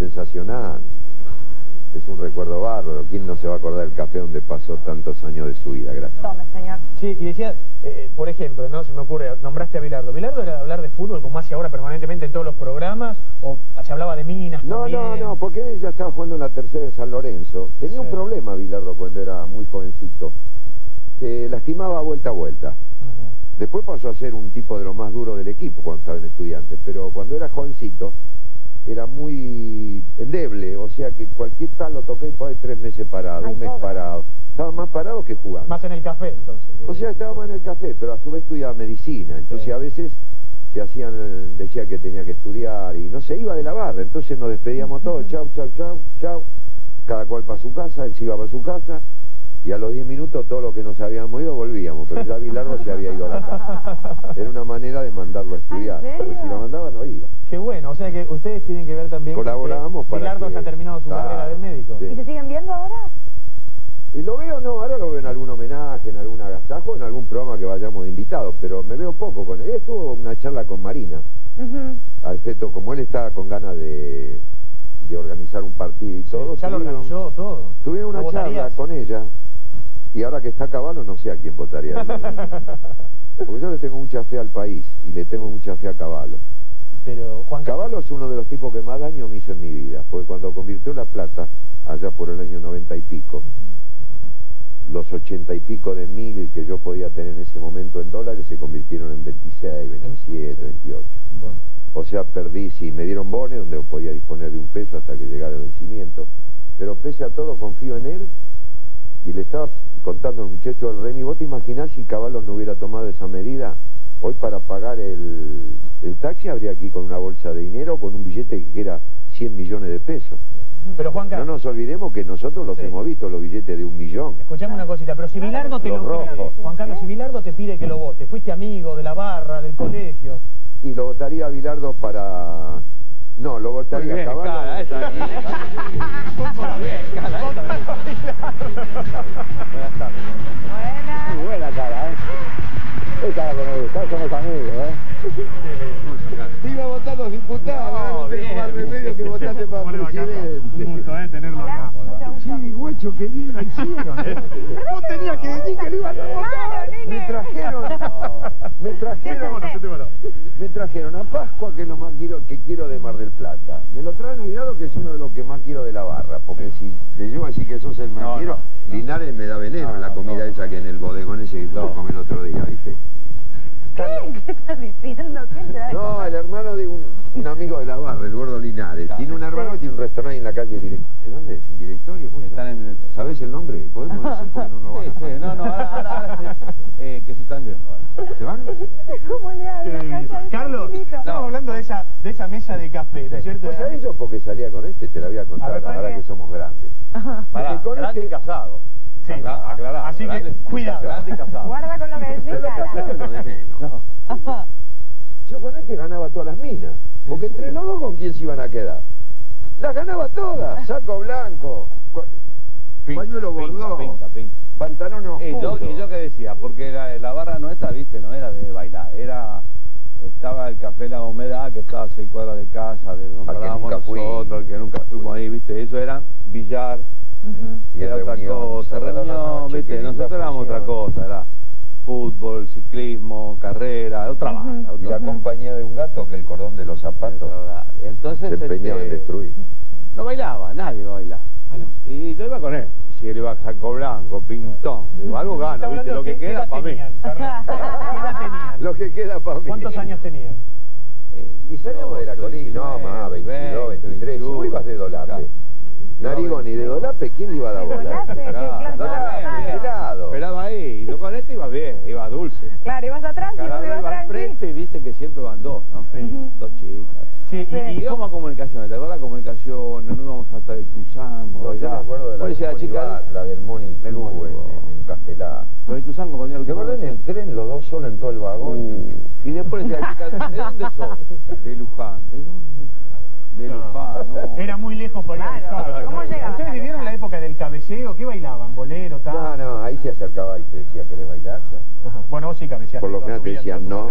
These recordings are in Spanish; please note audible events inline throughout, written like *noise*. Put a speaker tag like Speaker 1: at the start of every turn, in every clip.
Speaker 1: sensacional. Es un recuerdo bárbaro. ¿Quién no se va a acordar del café donde pasó tantos años de su vida? Gracias.
Speaker 2: Tome, señor.
Speaker 3: Sí, y decía, eh, por ejemplo, ¿no? Se me ocurre, nombraste a Bilardo. ¿Bilardo era de hablar de fútbol como hace ahora permanentemente en todos los programas? ¿O se hablaba de minas
Speaker 1: No,
Speaker 3: también?
Speaker 1: no, no, porque ella estaba jugando en la tercera de San Lorenzo. Tenía
Speaker 3: Sí.
Speaker 1: un problema Bilardo cuando era muy jovencito. Se lastimaba vuelta a vuelta.
Speaker 3: Ajá.
Speaker 1: Después pasó a ser un tipo de lo más duro del equipo cuando estaba en estudiante, pero cuando era jovencito era muy endeble, o sea que cualquier tal lo toqué y por ahí tres meses parado,
Speaker 2: Ay,
Speaker 1: un mes
Speaker 2: pobre.
Speaker 1: parado. Estaba más parado que jugando.
Speaker 3: Más en el café, entonces.
Speaker 1: O sea, estaba más en el café, pero a su vez estudiaba medicina, entonces
Speaker 3: Sí.
Speaker 1: a veces se hacían, decía que tenía que estudiar y no se iba de la barra, entonces nos despedíamos todos, *laughs* chau, chau, chau, chau, cada cual para su casa, él se iba para su casa, y a los 10 minutos todos los que nos habíamos ido volvíamos, pero ya Bilardo se había ido a la casa. *laughs* Era una manera de mandarlo a estudiar,
Speaker 2: ¿en serio?
Speaker 1: porque si lo mandaba no iba.
Speaker 3: Qué bueno, o sea que ustedes tienen que ver también... con que
Speaker 1: para que-
Speaker 3: ya ha terminado su
Speaker 1: Claro,
Speaker 3: carrera de médico.
Speaker 1: sí.
Speaker 2: ¿Y se siguen viendo ahora?
Speaker 1: Y lo veo, no, ahora lo veo en algún homenaje, en algún agasajo, en algún programa que vayamos de invitados, pero me veo poco con él. Estuvo una charla con Marina, al efecto, como él estaba con ganas de, de organizar un partido y
Speaker 3: Sí,
Speaker 1: todo.
Speaker 3: ya lo organizó todo.
Speaker 1: Tuvieron una
Speaker 3: ¿Lo
Speaker 1: charla
Speaker 3: votarías?
Speaker 1: con ella, y ahora que está Caballo no sé a quién votaría. *laughs* Porque yo le tengo mucha fe al país, y le tengo mucha fe a Caballo.
Speaker 3: Pero Juan
Speaker 1: Caballo es uno de los tipos que más daño me hizo en mi vida, porque cuando convirtió la plata, allá por el año noventa y pico, los ochenta y pico de mil que yo podía tener en ese momento en dólares se convirtieron en 26, 27, 28.
Speaker 3: Bueno,
Speaker 1: O sea, perdí, sí, me dieron bones donde podía disponer de un peso hasta que llegara el vencimiento. Pero pese a todo confío en él y le estaba contando al muchacho del Remy, ¿vos te imaginás si Caballos no hubiera tomado esa medida? Hoy para pagar el, el taxi habría que ir con una bolsa de dinero o con un billete que era 100 millones de pesos.
Speaker 3: pero Juan
Speaker 1: No nos olvidemos que nosotros los
Speaker 3: Sí.
Speaker 1: hemos visto, los billetes de un millón.
Speaker 3: escuchame una cosita, pero si Bilardo te
Speaker 1: Los
Speaker 3: lo pide. Juan Carlos, si Bilardo te pide que lo vote, fuiste amigo de la barra, del colegio,
Speaker 1: Y lo votaría a Bilardo para... No, lo votaría a Caballo. *laughs*
Speaker 4: cara, esa bien. Muy bien, cara, esa Buenas tardes.
Speaker 2: Buena.
Speaker 4: Muy buena cara, ¿eh? Que me gusta, somos amigos, ¿eh?
Speaker 1: Iba a votar los diputados, ahora no tengo
Speaker 3: bien.
Speaker 1: más remedio que votarte para
Speaker 3: ¿Cómo le va, Carlos? Un
Speaker 1: presidente.
Speaker 3: gusto, eh, tenerlo acá.
Speaker 1: Sí, guacho, qué bien la hicieron. Vos tenías que decir que lo iban a votar. Me trajeron, *laughs* me trajeron, me trajeron a Pascua, que es lo más quiero, que quiero de Mar del Plata. Me lo traen Linares, que es uno de los que más quiero de la barra. Porque si te llevo así que sos el más
Speaker 4: No,
Speaker 1: quiero,
Speaker 4: no.
Speaker 1: Linares me da veneno
Speaker 4: No,
Speaker 1: en la comida
Speaker 4: no.
Speaker 1: esa que en el bodegón ese que
Speaker 4: No.
Speaker 1: comer el otro día, ¿viste?
Speaker 2: ¿Qué? *laughs* ¿Qué estás diciendo? ¿Quién te da
Speaker 1: No, el hermano de un, un amigo de la barra, el gordo Linares. Tiene un hermano que tiene un restaurante ahí en la calle direct... ¿De dónde es? ¿En directorio? ¿Cómo se
Speaker 4: Están en el...
Speaker 1: ¿Sabes el nombre? ¿Podemos *laughs* decir porque no nos van
Speaker 4: Sí,
Speaker 1: a-
Speaker 4: sí, no, no, ahora, ahora, ahora se- *laughs* eh, que se están yendo. ahora.
Speaker 1: ¿Se van?
Speaker 2: ¿Cómo le habla?
Speaker 3: Qué bien.
Speaker 2: Calla,
Speaker 3: Carlos, estamos hablando de esa, de esa mesa de café, ¿no es cierto?
Speaker 1: Pues a ellos porque salía con este, te la voy a contar
Speaker 3: A ver, ¿por
Speaker 1: ahora
Speaker 2: qué?
Speaker 1: que somos grandes.
Speaker 4: Pará,
Speaker 1: con
Speaker 4: grande
Speaker 1: este-
Speaker 4: y casado.
Speaker 3: Sí.
Speaker 4: Aclará,
Speaker 3: Así que,
Speaker 4: grande-
Speaker 3: cuidado.
Speaker 4: Grande y casado.
Speaker 2: Guarda con lo que decís,
Speaker 1: Pero
Speaker 2: cara.
Speaker 1: casado es lo de menos.
Speaker 4: No. *laughs*
Speaker 1: Yo con este ganaba todas las minas. Porque entre los dos, ¿con quién se iban a quedar? Las ganaba todas. Saco blanco,
Speaker 4: Pinta,
Speaker 1: pañuelo bordó,
Speaker 4: pinta, pinta.
Speaker 1: pantalón
Speaker 4: Y yo,
Speaker 1: oscuro.
Speaker 4: y yo que decía, porque la, la barra nuestra, viste, no era de bailar, era estaba el café La Humedad, que estaba a seis cuadras de casa, de donde
Speaker 1: que fui.
Speaker 4: nosotros, al que nunca fuimos ahí, viste, eso era billar,
Speaker 1: Y
Speaker 4: era otra cosa, reunión, viste, nosotros éramos otra cosa, era fútbol, ciclismo, carrera, otra.
Speaker 2: Ujú.
Speaker 1: Y la compañía de un gato que el cordón de los zapatos
Speaker 4: Entonces,
Speaker 1: se empeñaba en
Speaker 4: este,
Speaker 1: destruir.
Speaker 4: No bailaba, nadie iba a bailar.
Speaker 3: Ah, ¿no?
Speaker 4: Y yo iba con él. Si él iba a saco blanco, pintón, digo, algo gano, ¿viste? Lo que
Speaker 3: qué
Speaker 4: queda para mí. *laughs*
Speaker 1: Lo que queda para mí.
Speaker 3: ¿Cuántos años tenían?
Speaker 4: Eh,
Speaker 1: Y salíamos de la colina, no, más, 22, 23. Si vos ibas de dolape. Narigo ni de dolape, ¿quién le iba a dar
Speaker 2: ¿De
Speaker 1: bola?
Speaker 4: Esperaba ahí, y con este iba bien, iba dulce.
Speaker 2: Claro, ibas atrás y
Speaker 4: Cada vez
Speaker 2: ibas
Speaker 4: iba al frente y viste que siempre van dos, ¿no?
Speaker 3: Sí.
Speaker 4: Dos chicas.
Speaker 3: Sí, y,
Speaker 2: Sí.
Speaker 3: y
Speaker 4: Y íbamos a comunicaciones, ¿te acuerdas comunicaciones? No íbamos hasta el Tuzango,
Speaker 1: No, yo me acuerdo de la
Speaker 4: chica,
Speaker 1: la del Moni Club en, en, en Castelar.
Speaker 4: Pero el Tuzango cuando era
Speaker 1: ¿Te acordás en el tren los dos solos en todo el vagón?
Speaker 4: Uh, y después decía, chica, ¿de dónde sos? *laughs* De Luján. ¿De dónde? De Luján, no.
Speaker 3: Era muy lejos por ir a
Speaker 2: Claro,
Speaker 3: buscar.
Speaker 2: ¿cómo llegabas
Speaker 3: ¿Ustedes vivieron la época del cabeceo? ¿Qué bailaban? ¿Bolero,
Speaker 1: No,
Speaker 3: tal?
Speaker 1: no, ahí se acercaba y se decía, ¿querés bailar?
Speaker 3: Ajá. Bueno, vos sí cabeceaste.
Speaker 1: Por lo general te decían no.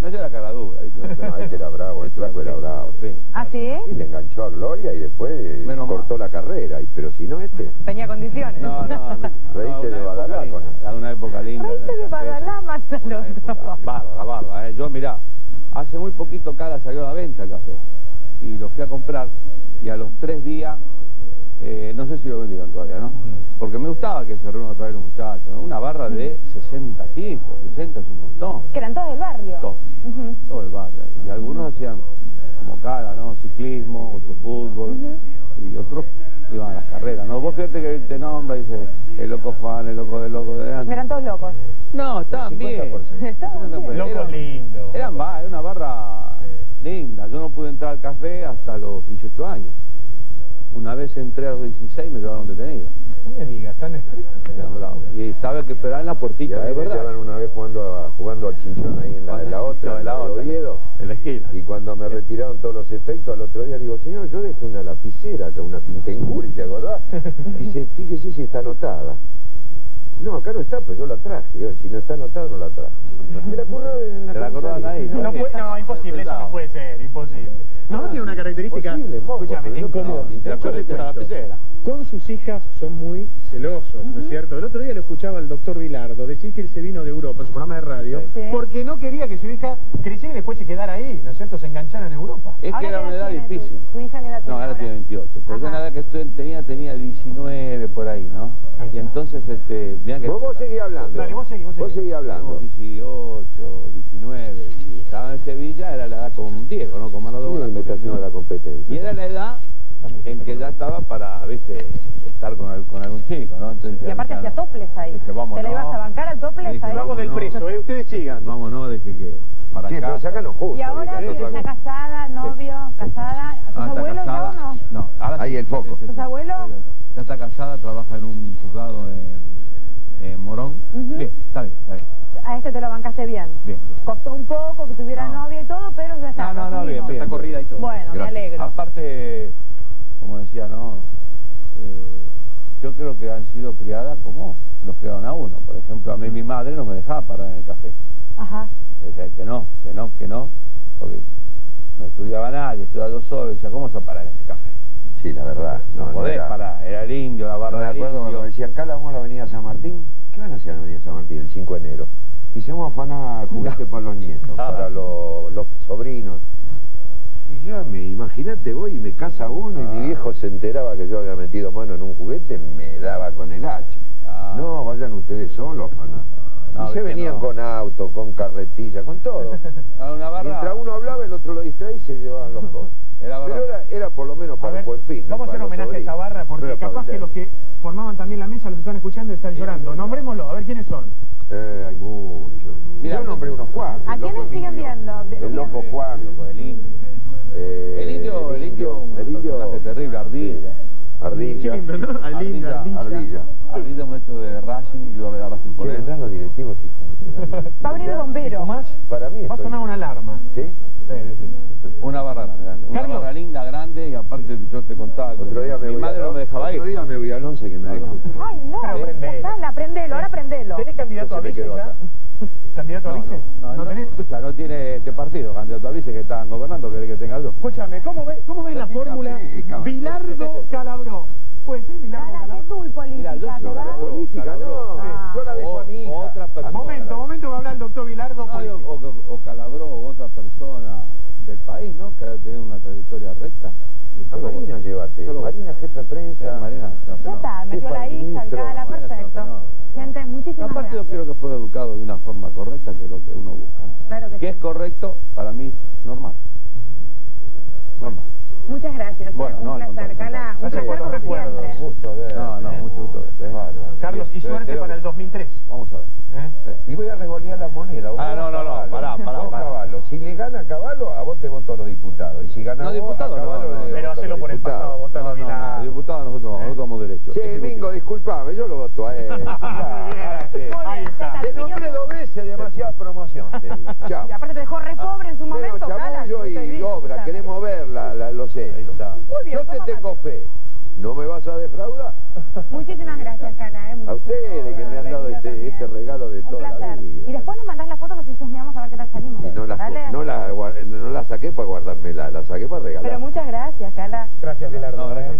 Speaker 4: No era cara dura. ¿viste?
Speaker 1: No, este era bravo, el flaco era bravo.
Speaker 2: ¿Ah, sí?
Speaker 1: Y le enganchó a Gloria y después
Speaker 4: Menos
Speaker 1: cortó la carrera. Y, pero si no este,
Speaker 2: Tenía condiciones.
Speaker 4: No, no, no.
Speaker 1: Reíste
Speaker 4: No,
Speaker 1: de Badalá con él.
Speaker 4: Era una época linda.
Speaker 2: Reíste de Badalá, mándalo
Speaker 4: Una
Speaker 2: otro.
Speaker 4: Bárbara, bárbara. eh. Yo, mirá, hace muy poquito Cala salió a la venta el café. Y lo fui a comprar. Y a los tres días, eh, no sé si lo vendieron todavía, ¿no? Porque me gustaba que se reúnan otra vez los muchachos. ¿no? Una barra de 60 tipos, 60 es un montón.
Speaker 2: Que eran todos del barrio.
Speaker 4: Todo,
Speaker 2: Ujú.
Speaker 4: todo el barrio. Y algunos hacían como Cala, ¿no? Ciclismo, otro fútbol. Y otros iban a las carreras, ¿no? Vos fíjate que él te nombra y dice, el loco Juan, el loco del loco de
Speaker 2: Eran todos locos.
Speaker 4: No, estaban bien.
Speaker 1: 50%.
Speaker 2: Estaban bien.
Speaker 3: Loco
Speaker 4: Eran-
Speaker 3: lindo.
Speaker 4: Eran ba- era una barra linda. Yo no pude entrar al café hasta los 18 años. Una vez entré a los 16 me llevaron detenido.
Speaker 3: No me digas, tan.
Speaker 4: Y estaba que esperar en la
Speaker 1: Y a
Speaker 4: puertita,
Speaker 1: mí
Speaker 4: es
Speaker 1: me llevaron una vez jugando, a- jugando al chinchón ahí en la, en la otra,
Speaker 4: No, en la
Speaker 1: en
Speaker 4: otra.
Speaker 1: Oviedo.
Speaker 4: En la esquina.
Speaker 1: Y cuando me retiraron todos los efectos, al otro día le digo, señor, yo dejé una lapicera, que una Tintencuri, ¿te acordás? *laughs* Dice, fíjese si está anotada. No, acá no está, pero yo la traje. Yo, si no está anotada, no la trajo. Me la en la
Speaker 4: ¿Te la acordaban
Speaker 1: comisaría.
Speaker 4: ahí?
Speaker 3: No, puede- no, imposible, eso no puede ser, imposible.
Speaker 5: No, tiene una característica,
Speaker 1: Posible, moco,
Speaker 3: Escúchame, en
Speaker 4: la
Speaker 5: con sus hijas son muy celosos, ¿no es cierto? El otro día lo escuchaba al doctor Vilardo decir que él se vino de Europa en su programa de radio.
Speaker 4: Sí.
Speaker 3: Porque no quería que su hija creciera y después se quedara ahí, ¿no es cierto? Se enganchara en Europa.
Speaker 4: Es que era
Speaker 2: ¿qué
Speaker 4: una edad
Speaker 2: tiene tu-
Speaker 4: difícil.
Speaker 2: ¿Tu hija qué edad
Speaker 4: No, ahora tiene 28. Pero yo en la edad que estoy- tenía, tenía 19 por ahí, ¿no?
Speaker 3: Ahí
Speaker 4: Y entonces, este, mirá que...
Speaker 1: Vos, vos seguí hablando.
Speaker 3: Dale, vos seguí, vos seguí.
Speaker 1: seguí hablando.
Speaker 4: Teníamos 18, 19, y estaba en Sevilla, era la edad con Diego, ¿no? Con Maradona.
Speaker 1: Sí, haciendo la competencia.
Speaker 4: Y era la edad en que ya estaba para, viste, estar con, al- con algún chico, ¿no? Entonces,
Speaker 2: Y aparte
Speaker 4: ya
Speaker 2: hacía
Speaker 4: no.
Speaker 2: toples ahí.
Speaker 4: Dije, vamos,
Speaker 2: ¿Te la
Speaker 4: no.
Speaker 2: ibas a bancar al toples
Speaker 4: Dije,
Speaker 2: ahí?
Speaker 3: Vamos del preso, ¿eh? Ustedes sigan.
Speaker 4: Vamos, no, dije que para
Speaker 1: Sí,
Speaker 4: acá.
Speaker 1: pero sácanos juntos.
Speaker 2: Y ahora que
Speaker 1: no
Speaker 2: está casada, novio, casada, ¿tus
Speaker 4: Ah,
Speaker 2: abuelos ya o no?
Speaker 4: No, ahora
Speaker 1: Ahí
Speaker 4: sí.
Speaker 1: el foco.
Speaker 4: Sí, sí, sí.
Speaker 2: ¿Tus abuelos?
Speaker 4: Ya está casada, trabaja en un juzgado en, en Morón. Bien, está bien, está bien.
Speaker 2: A este te lo bancaste bien.
Speaker 4: Bien, bien.
Speaker 2: Costó un poco que tuviera
Speaker 4: No.
Speaker 2: novia y todo, pero ya está.
Speaker 4: No, no, no, bien, bien.
Speaker 5: Está corrida y todo.
Speaker 2: Bueno, me alegro.
Speaker 4: Aparte, como decía, ¿no? Eh, yo creo que han sido criadas como los criaron a uno. Por ejemplo, a mí mi madre no me dejaba parar en el café.
Speaker 2: Ajá.
Speaker 4: Decía que no, que no, que no, porque no estudiaba nadie, estudiaba yo solo. Decía, ¿cómo se para en ese café?
Speaker 1: Sí, la verdad.
Speaker 4: No, podés
Speaker 1: era-
Speaker 4: parar, era el indio, la
Speaker 1: No
Speaker 4: barra
Speaker 1: me
Speaker 4: del
Speaker 1: acuerdo cuando
Speaker 4: indio.
Speaker 1: decían, acá vamos a la avenida San Martín. ¿Qué van a hacer en la avenida San Martín el 5 de enero? Y se vamos a afanar juguetes para los nietos,
Speaker 4: Ah.
Speaker 1: para los, los sobrinos. Y yo me, imagínate, voy y me casa uno y
Speaker 4: Ah.
Speaker 1: mi viejo se enteraba que yo había metido mano en un juguete, me daba con el hacha.
Speaker 4: Ah.
Speaker 1: No, vayan ustedes solos afanar.
Speaker 4: No,
Speaker 1: y se venían
Speaker 4: no.
Speaker 1: con auto, con carretilla, con todo.
Speaker 4: A *laughs* una barra.
Speaker 1: Mientras uno hablaba, el otro lo distraía y se llevaban los cosas.
Speaker 4: Era.
Speaker 1: Pero era, era por lo menos para
Speaker 3: ver,
Speaker 1: el buen fin.
Speaker 3: vamos a hacer homenaje a esa barra porque capaz que los que formaban también la mesa los están escuchando y están llorando. Nombrémoslo, a ver quiénes son.
Speaker 1: Eh, hay muchos.
Speaker 4: Mira,
Speaker 1: Yo nombré unos cuantos.
Speaker 2: ¿A quiénes siguen viendo?
Speaker 1: El loco Juan.
Speaker 4: El indio.
Speaker 1: eh,
Speaker 4: El indio, el indio, un
Speaker 1: el indio,
Speaker 4: terrible, Ardilla.
Speaker 5: Qué
Speaker 1: Ardilla.
Speaker 5: lindo, ¿no?
Speaker 4: Ardilla.
Speaker 5: Ardilla.
Speaker 1: Ardilla.
Speaker 4: Un hecho de Racing, yo iba a ver a Racing por él.
Speaker 1: vendrán los directivos.
Speaker 2: Va a abrir el bombero.
Speaker 3: ¿Tomás?
Speaker 1: Para mí
Speaker 3: Va a sonar una alarma.
Speaker 1: ¿Sí?
Speaker 3: Sí, sí, sí.
Speaker 4: Una barra grande, una
Speaker 3: Carlos.
Speaker 4: barra linda, grande, y aparte yo te contaba que
Speaker 1: Otro día me
Speaker 4: mi
Speaker 1: voy
Speaker 4: madre no me dejaba ir.
Speaker 1: Otro día me voy al 11 que me dejan.
Speaker 2: Ay, no.
Speaker 3: Pero aprendelo.
Speaker 2: Dale, aprendelo, ahora aprendelo.
Speaker 3: ¿Tenés candidato a
Speaker 1: Entonces me
Speaker 3: vice
Speaker 1: quedo
Speaker 3: ya?
Speaker 1: acá.
Speaker 3: ¿Candidato a
Speaker 4: No,
Speaker 3: vice?
Speaker 4: no, no,
Speaker 3: tenés?
Speaker 4: escucha, no tiene este partido, candidato a vice que están gobernando, que que tenga yo.
Speaker 3: Escúchame, ¿cómo ves cómo ves la fórmula
Speaker 1: Sí, cabrón.
Speaker 3: Bilardo Calabró? ¿Puede ser Bilardo
Speaker 2: Dale, ¿qué
Speaker 3: Calabró?
Speaker 2: tú y
Speaker 4: Mira, yo
Speaker 2: política? ¿Te
Speaker 4: soy
Speaker 2: va?
Speaker 4: Calabró,
Speaker 1: Política,
Speaker 4: Calabró.
Speaker 1: no.
Speaker 2: Ah.
Speaker 1: Yo la dejo a mi hija.
Speaker 4: Otra persona.
Speaker 3: Momento, momento va a hablar el doctor Bilardo
Speaker 4: No,
Speaker 3: político.
Speaker 4: o, o- o Calabró o otra persona del Que tiene una trayectoria recta.
Speaker 1: A Marina llévate. Marina jefe de prensa.
Speaker 4: Marina, no,
Speaker 2: Ya
Speaker 4: no.
Speaker 2: está, metió la hija,
Speaker 4: maestro,
Speaker 2: perfecto.
Speaker 4: no, no.
Speaker 2: Gente, muchísimas
Speaker 4: Aparte yo
Speaker 2: gracias.
Speaker 4: creo que fue educado de una forma correcta, que es lo que uno busca.
Speaker 2: que
Speaker 4: Que es
Speaker 2: sí.
Speaker 4: correcto, para mí, normal. Normal.
Speaker 2: Muchas gracias.
Speaker 4: Bueno,
Speaker 2: un
Speaker 4: no,
Speaker 2: placer, Cala. Un placer
Speaker 3: los
Speaker 2: como
Speaker 3: recuerdos.
Speaker 2: siempre.
Speaker 1: Gusto de
Speaker 4: No, no, mucho gusto. ¿eh?
Speaker 1: Bárbaro.
Speaker 3: Carlos, y
Speaker 4: Bien,
Speaker 3: suerte para el 2003.
Speaker 4: Vamos a ver.
Speaker 3: ¿eh?
Speaker 1: Y voy a regolear la moneda.
Speaker 4: Ah, no, no, no, pará, pará,
Speaker 1: Vos
Speaker 4: pará.
Speaker 1: Caballo. Si le gana Caballo, a vos te voto a los diputados. Y si gana
Speaker 4: No,
Speaker 1: vos,
Speaker 4: diputado
Speaker 1: a
Speaker 4: no,
Speaker 1: Caballo
Speaker 4: no,
Speaker 1: le
Speaker 3: Pero hacelo por el
Speaker 1: diputados.
Speaker 3: pasado, votalo
Speaker 4: No, no, no,
Speaker 3: Bilardo.
Speaker 4: diputado nosotros, nosotros somos derechos.
Speaker 1: Che. Mingo, disculpame, yo lo voto a él. *laughs*
Speaker 3: Ahí está
Speaker 1: hice demasiada promoción. *laughs* Te
Speaker 2: Y aparte te dejó re en su momento.
Speaker 1: y, obra, queremos ver los hechos. Yo te tengo fe. ¿No me vas a defraudar? *laughs*
Speaker 2: Muchísimas gracias, Cala. Eh,
Speaker 1: a ustedes que me han dado este, este regalo de
Speaker 2: Un Y después nos mandás las fotos, los chusmeamos a ver qué tal salimos.
Speaker 1: No las,
Speaker 2: no la, no
Speaker 1: la saqué para guardármela, la saqué para regalar. Pero
Speaker 2: muchas gracias, Cala.
Speaker 3: Gracias, No, gracias.